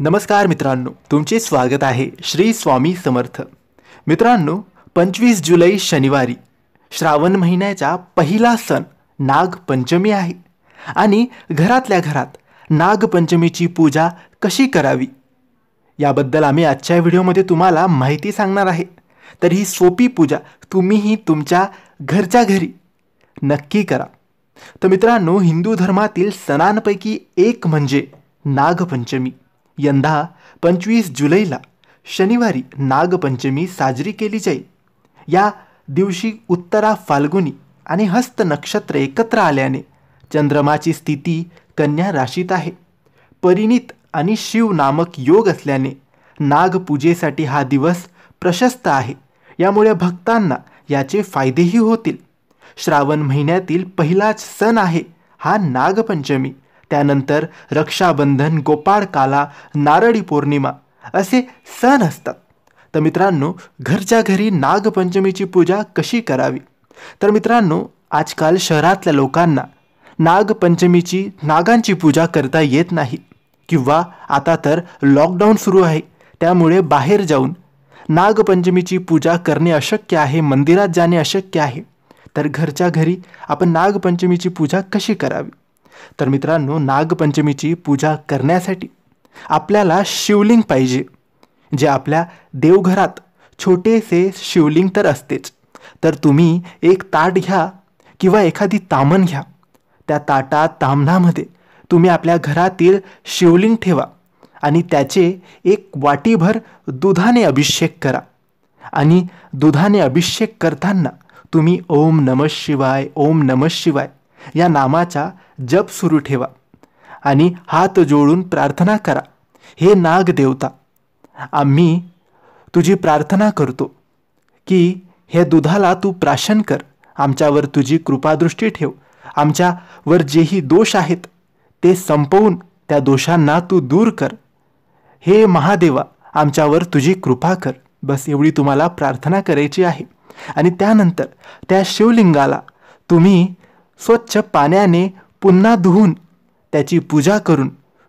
नमस्कार मित्रांनो तुमचे स्वागत आहे श्री स्वामी समर्थ. मित्रांनो पंचवीस जुलै शनिवारी श्रावण महिन्याचा पहिला सण नागपंचमी आहे. आणि घरातल्या घरात नागपंचमीची पूजा कशी करावी? याबद्दल आम्ही आजच्या व्हिडिओमध्ये तुम्हाला माहिती सांगणार आहे. तर ही सोपी पूजा तुम्हीही तुमच्या घरच्या घरी नक्की करा. तर मित्रांनो हिंदू धर्मातील सणांपैकी एक म्हणजे नागपंचमी. यंदा पंचवीस जुलैला शनिवारी नागपंचमी साजरी केली जाईल. या दिवशी उत्तरा फाल्गुनी आणि हस्त नक्षत्र एकत्र आल्याने चंद्रमाची स्थिती कन्या राशीत आहे. परिणित आणि शिव नामक योग असल्याने नागपूजेसाठी हा दिवस प्रशस्त आहे. यामुळे भक्तांना याचे फायदेही होतील. श्रावण महिन्यातील पहिलाच सण आहे हा नागपंचमी. त्यानंतर रक्षाबंधन गोपाळकाला नारळी पौर्णिमा असे सण असतात. तर मित्रांनो घरच्या घरी नागपंचमीची पूजा कशी करावी? तर मित्रांनो आजकाल शहरातल्या लोकांना नागपंचमीची नागांची पूजा करता येत नाही. किंवा आता तर लॉकडाऊन सुरू आहे त्यामुळे बाहेर जाऊन नागपंचमीची पूजा करणे अशक्य आहे मंदिरात जाणे अशक्य आहे. तर घरच्या घरी आपण नागपंचमीची पूजा कशी करावी? तर मित्रांनो नागपंचमीची पूजा करण्यासाठी आपल्याला शिवलिंग पाहिजे जे आपल्या देवघरात छोटेसे शिवलिंग तर असतेच. तर तुम्ही एक ताट घ्या किंवा एखादी तामण घ्या. त्या ताटात तामणामध्ये तुम्ही आपल्या घरातील शिवलिंग ठेवा आणि त्याचे एक वाटीभर दुधाने अभिषेक करा. आणि दुधाने अभिषेक करताना तुम्ही ओम नम शिवाय ओम नम शिवाय या नामाचा जप सुरू ठेवा आणि हात जोडून प्रार्थना करा. हे नाग देवता आम्ही तुझी प्रार्थना करतो की हे दुधाला तू प्राशन कर. आमच्यावर तुझी कृपादृष्टी ठेव. आमच्यावर जेही दोष आहेत ते संपवून त्या दोषांना तू दूर कर. हे महादेवा आमच्यावर तुझी कृपा कर. बस एवढी तुम्हाला प्रार्थना करायची आहे. आणि त्यानंतर त्या शिवलिंगाला तुम्ही स्वच्छ पाण्याने पुन्हा धुवून त्याची पूजा करून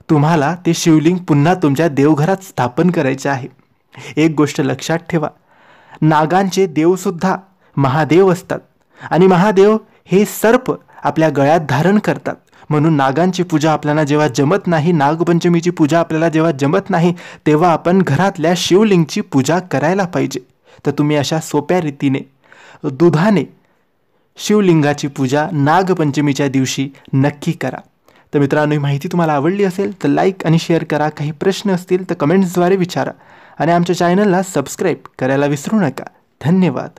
तुम्हाला ते शिवलिंग पुन्हा तुमच्या देवघरात स्थापन करायचे आहे. एक गोष्ट लक्षात ठेवा. नागांचे देवसुद्धा महादेव असतात आणि महादेव हे सर्प आपल्या गळ्यात धारण करतात. म्हणून नागांची पूजा आपल्याला जेव्हा जमत नाही नागपंचमीची पूजा आपल्याला जेव्हा जमत नाही तेव्हा आपण घरातल्या शिवलिंगची पूजा करायला पाहिजे. तर तुम्ही अशा सोप्या रीतीने दुधाने शिवलिंगाची पूजा नागपंचमीच्या दिवशी नक्की करा. तर मित्रांनो ही माहिती तुम्हाला आवडली असेल तर लाईक आणि शेअर करा. काही प्रश्न असतील तर कमेंट्सद्वारे विचारा. आणि आमच्या चॅनलला सबस्क्राईब करायला विसरू नका. धन्यवाद.